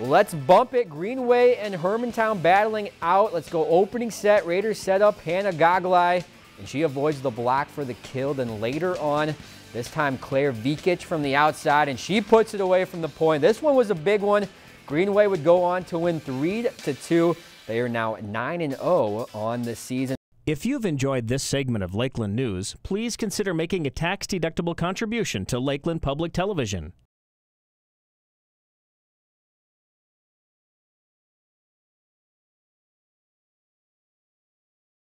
Let's bump it. Greenway and Hermantown battling out. Let's go opening set. Raiders set up Hannah Gogli, and she avoids the block for the kill. Then later on, this time Claire Vikic from the outside, and she puts it away from the point. This one was a big one. Greenway would go on to win 3 to 2. They are now 9 and 0 on the season. If you've enjoyed this segment of Lakeland News, please consider making a tax-deductible contribution to Lakeland Public Television.